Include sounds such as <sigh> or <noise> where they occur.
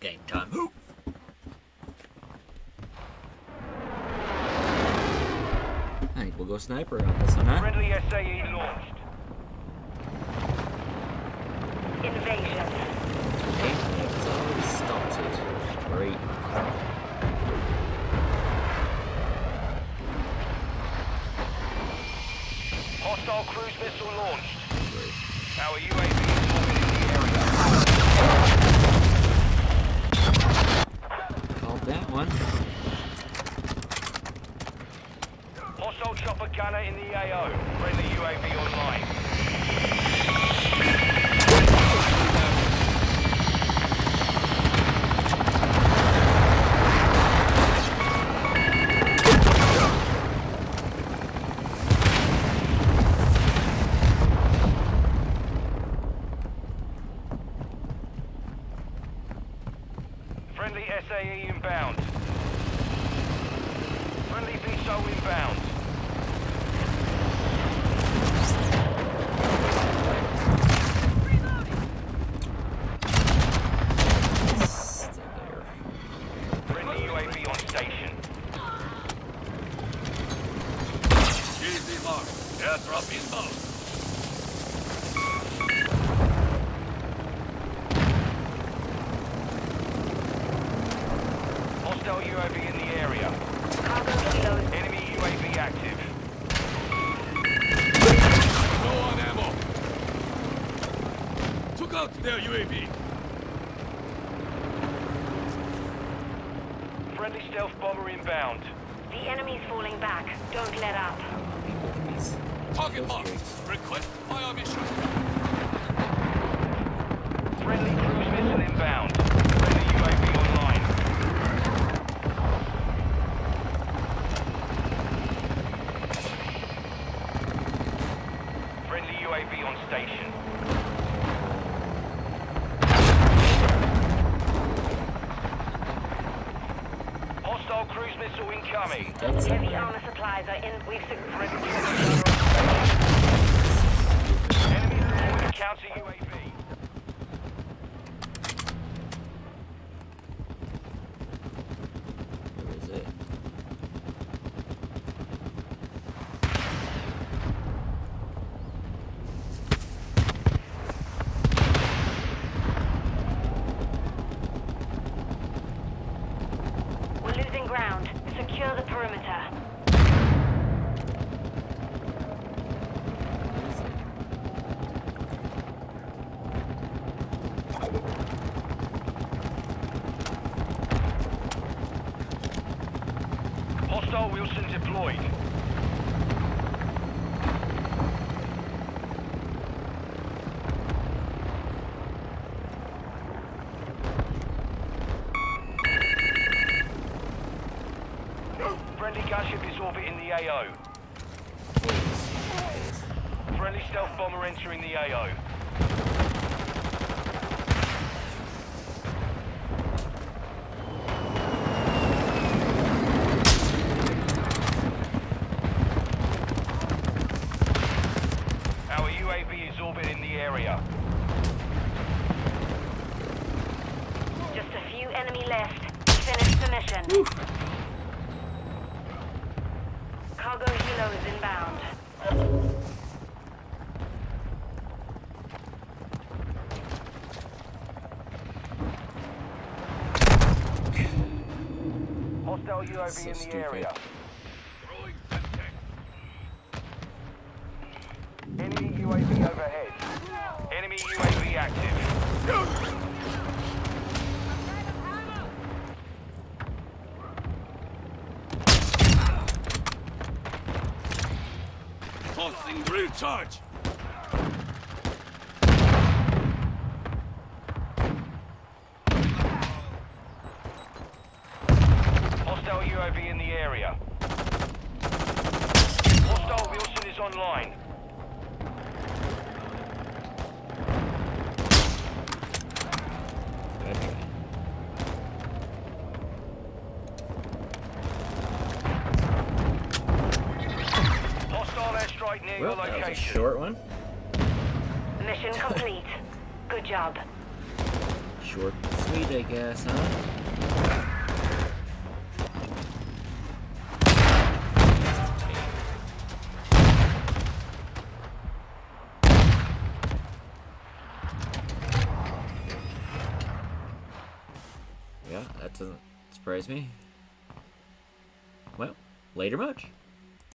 game time. I think we'll go sniper on this one, huh? Friendly SAE launched. Invasion. Okay, it's already started. Great. Hostile cruise missile launched. Great. Our UAV is orbiting the area. Friendly SAE inbound. Friendly VSO inbound. Stay there. Friendly UAV on station. Easy mark. Airdrop inbound. Hostile UAV in the area. Cargo kilos. Enemy UAV active. No on ammo. Took out their UAV. Friendly stealth bomber inbound. The enemy's falling back. Don't let up. People can be Target Kill marked. Request fire mission. Friendly cruise missile inbound. Friendly UAV online. On station. Hostile cruise missile incoming. Heavy armor supplies are in. We've secured. Enemy counter UAV. Hostile Wheelson deployed. Friendly gunship is orbiting the AO. Friendly stealth bomber entering the AO. Our UAV is orbiting the area. Just a few enemy left. Finish the mission. Cargo helo is inbound. Hostile UAV So in the stupid. area. Throwing Semtex. Enemy UAV overhead. Enemy UAV active. Tossing charge. Hostile UAV in the area. Hostile Wheelson is online. Okay. Hostile Well, that was a short one. Mission <laughs> complete. Good job. Short and sweet, I guess, huh? Yeah, that doesn't surprise me. Well, later much.